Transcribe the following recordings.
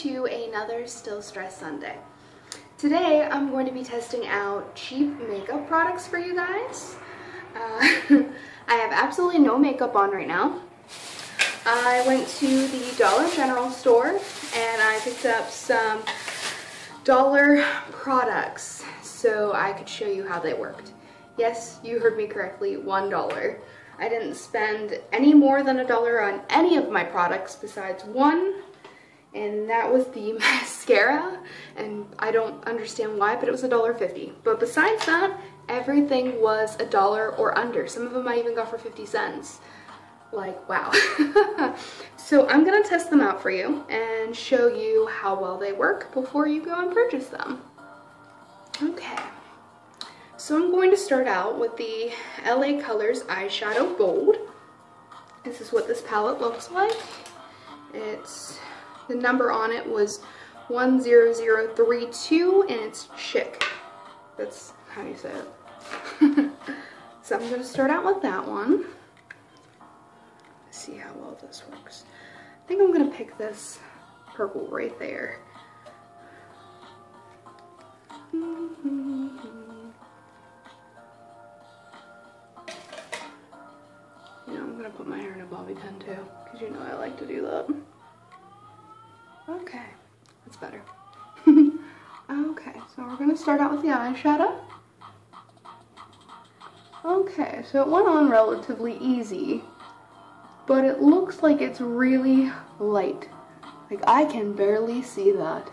to another Still Stress Sunday. Today I'm going to be testing out cheap makeup products for you guys. Uh, I have absolutely no makeup on right now. I went to the Dollar General store and I picked up some dollar products so I could show you how they worked. Yes, you heard me correctly, one dollar. I didn't spend any more than a dollar on any of my products besides one, and that was the mascara, and I don't understand why, but it was a dollar fifty. But besides that, everything was a dollar or under. Some of them I even got for 50 cents. Like, wow. so I'm gonna test them out for you and show you how well they work before you go and purchase them. Okay. So I'm going to start out with the LA Colors Eyeshadow Bold. This is what this palette looks like. It's, the number on it was 10032 and it's chic. That's how you say it. so I'm going to start out with that one. See how well this works. I think I'm going to pick this purple right there. You know I'm gonna put my hair in a bobby pin too, because you know I like to do that. Okay, that's better. okay, so we're gonna start out with the eyeshadow. Okay, so it went on relatively easy, but it looks like it's really light. Like I can barely see that.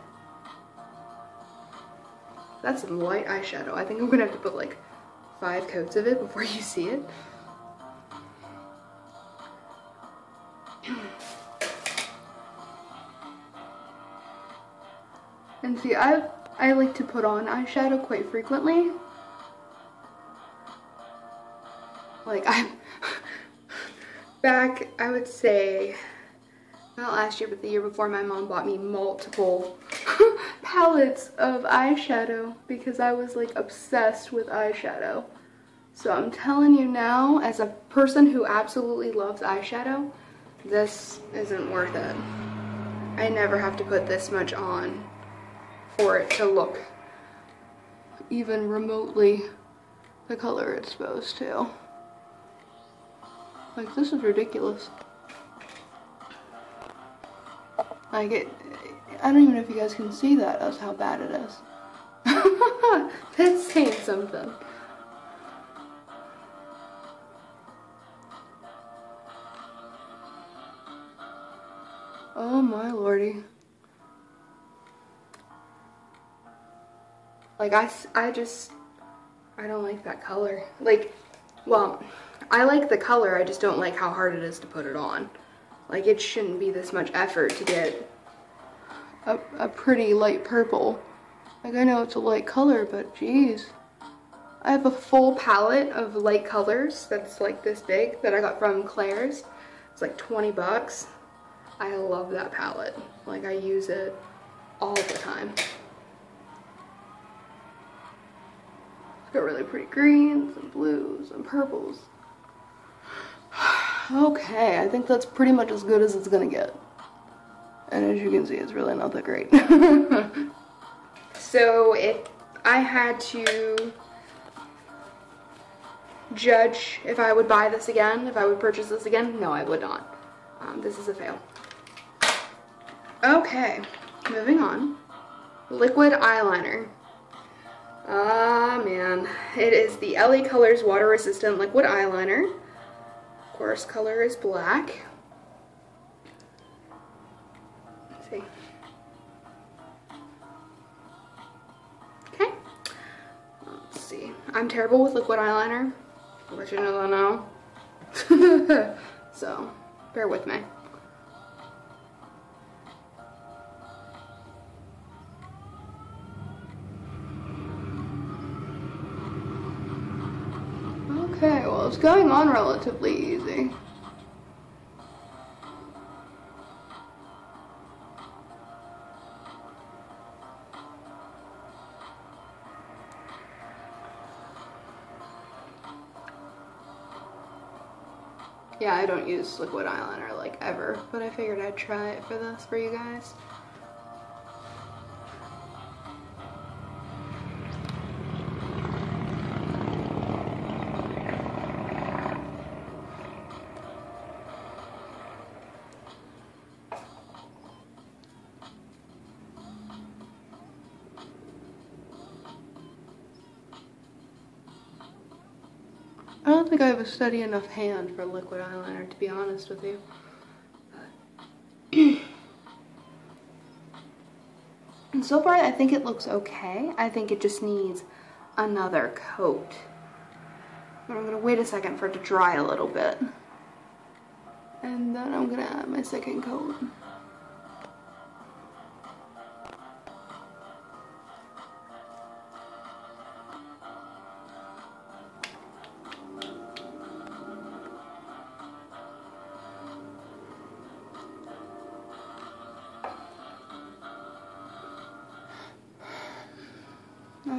That's some light eyeshadow. I think I'm gonna have to put like five coats of it before you see it. See, I I like to put on eyeshadow quite frequently. Like I'm back, I would say, not last year, but the year before, my mom bought me multiple palettes of eyeshadow because I was like obsessed with eyeshadow. So I'm telling you now, as a person who absolutely loves eyeshadow, this isn't worth it. I never have to put this much on for it to look even remotely the color it's supposed to. Like, this is ridiculous. Like, it, I don't even know if you guys can see that. That's how bad it is. That's saying something. Oh my lordy. Like I, I just, I don't like that color. Like, well, I like the color, I just don't like how hard it is to put it on. Like it shouldn't be this much effort to get a, a pretty light purple. Like I know it's a light color, but geez. I have a full palette of light colors that's like this big that I got from Claire's. It's like 20 bucks. I love that palette. Like I use it all the time. Got really pretty greens and blues and purples. okay, I think that's pretty much as good as it's gonna get. And as you can see, it's really not that great. so if I had to judge if I would buy this again, if I would purchase this again, no, I would not. Um, this is a fail. Okay, moving on. Liquid eyeliner. Ah, man. It is the LA Colors Water Resistant Liquid Eyeliner. Of course, color is black. Let's see. Okay. Let's see. I'm terrible with liquid eyeliner. Let you know that now. so, bear with me. Okay, well it's going on relatively easy. Yeah, I don't use liquid eyeliner like ever, but I figured I'd try it for this for you guys. I don't think I have a steady enough hand for liquid eyeliner, to be honest with you. and so far, I think it looks okay. I think it just needs another coat. But I'm gonna wait a second for it to dry a little bit. And then I'm gonna add my second coat.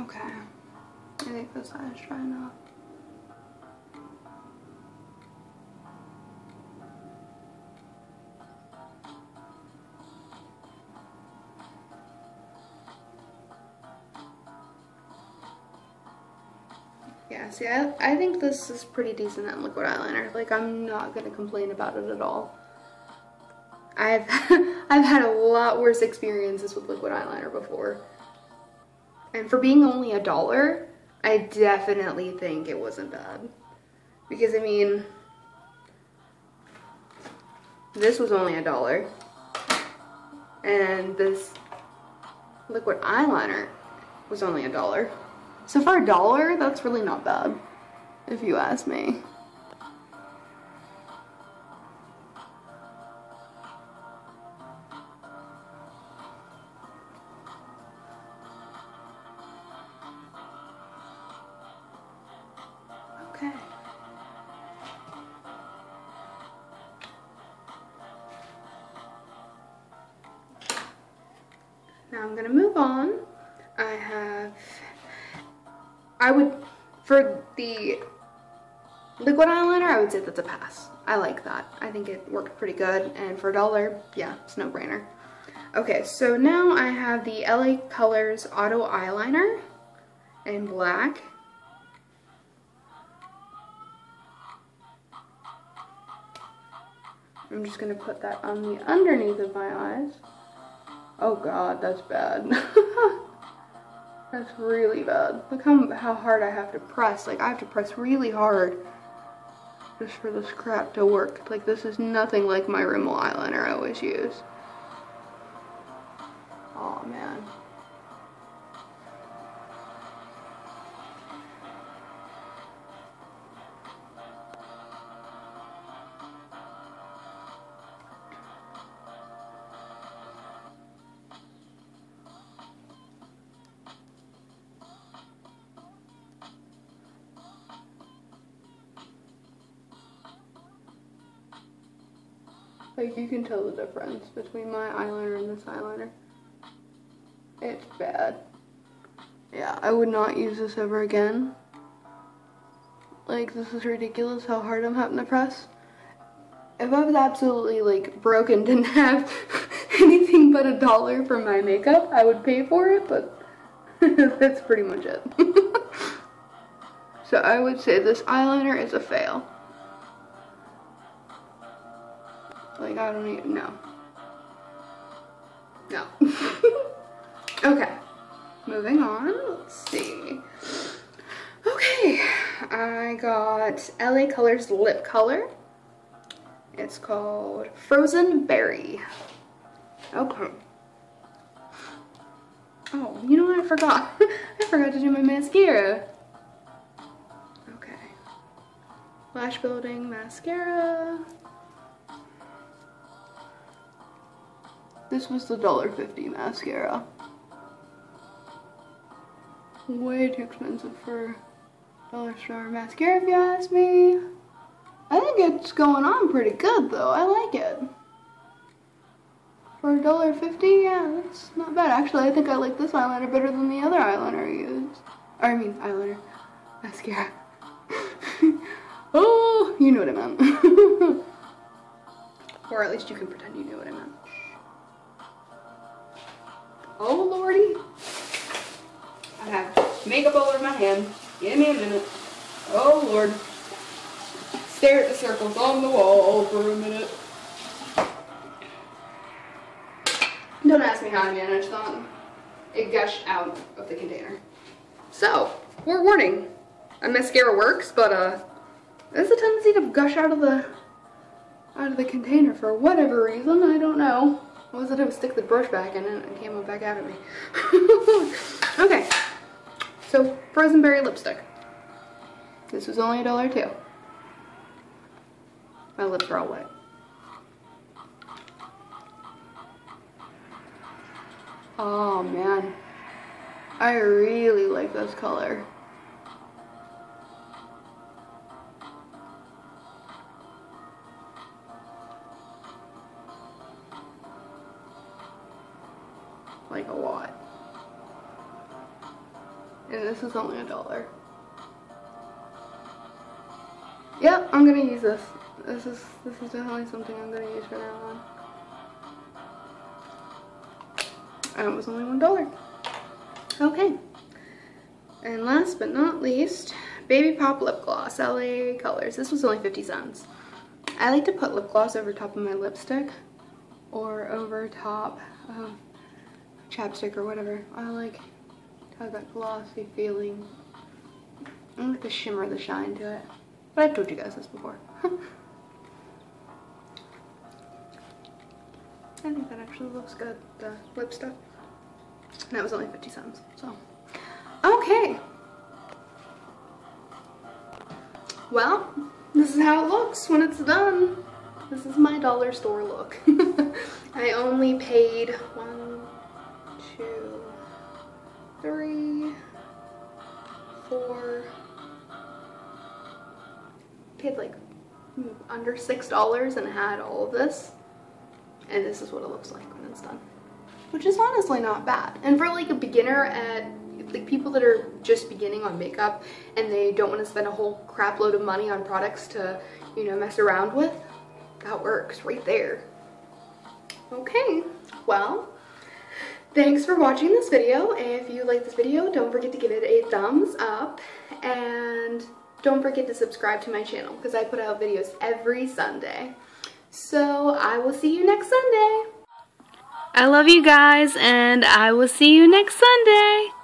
Okay. I think this eye's dry enough. Yeah, see, I, I think this is pretty decent at liquid eyeliner. Like, I'm not going to complain about it at all. I've, I've had a lot worse experiences with liquid eyeliner before. And for being only a dollar, I definitely think it wasn't bad. Because, I mean, this was only a dollar. And this liquid eyeliner was only a dollar. So for a dollar, that's really not bad, if you ask me. Okay. Now I'm gonna move on. I have, I would, for the liquid eyeliner, I would say that's a pass. I like that. I think it worked pretty good. And for a dollar, yeah, it's no brainer. Okay, so now I have the LA Colors Auto Eyeliner in black. I'm just gonna put that on the underneath of my eyes. Oh god, that's bad. that's really bad. Look how, how hard I have to press. Like, I have to press really hard just for this crap to work. Like, this is nothing like my Rimmel eyeliner I always use. Oh man. Like you can tell the difference between my eyeliner and this eyeliner. It's bad. Yeah, I would not use this ever again. Like, this is ridiculous how hard I'm having to press. If I was absolutely, like, broken, didn't have anything but a dollar for my makeup, I would pay for it, but that's pretty much it. so I would say this eyeliner is a fail. Like, I don't even know. No. okay. Moving on. Let's see. Okay. I got LA Colors lip color. It's called Frozen Berry. Okay. Oh, you know what I forgot? I forgot to do my mascara. Okay. Lash Building Mascara. This was the $1.50 mascara. Way too expensive for dollar store mascara if you ask me. I think it's going on pretty good though. I like it. For $1.50, yeah, that's not bad. Actually, I think I like this eyeliner better than the other eyeliner I used. Or, I mean, eyeliner. Mascara. Oh, you know what I meant. or at least you can pretend you knew what I meant. Oh lordy. I have makeup all over my hand. Give me a minute. Oh lord. Stare at the circles on the wall for a minute. Don't ask me how I managed that. It gushed out of the container. So, forewarning. A mascara works, but uh, there's a tendency to gush out of the out of the container for whatever reason. I don't know. What was it? I would stick the brush back in and it came back out at me. okay. So, frozen berry lipstick. This was only a dollar too. My lips are all wet. Oh man. I really like this color. This is only a dollar. Yep, I'm gonna use this. This is this is definitely something I'm gonna use from now on. And it was only one dollar. Okay. And last but not least, Baby Pop Lip Gloss, LA Colors. This was only 50 cents. I like to put lip gloss over top of my lipstick or over top of chapstick or whatever. I like have that glossy feeling. I like the shimmer, the shine to it. But I've told you guys this before. I think that actually looks good, the lip stuff. And that was only 50 cents, so. Okay. Well, this is how it looks when it's done. This is my dollar store look. I only paid one, two, four, paid like under six dollars and had all of this. And this is what it looks like when it's done. Which is honestly not bad. And for like a beginner at like people that are just beginning on makeup and they don't want to spend a whole crap load of money on products to you know mess around with that works right there. Okay well thanks for watching this video if you like this video don't forget to give it a thumbs up and don't forget to subscribe to my channel because I put out videos every Sunday. So I will see you next Sunday. I love you guys and I will see you next Sunday.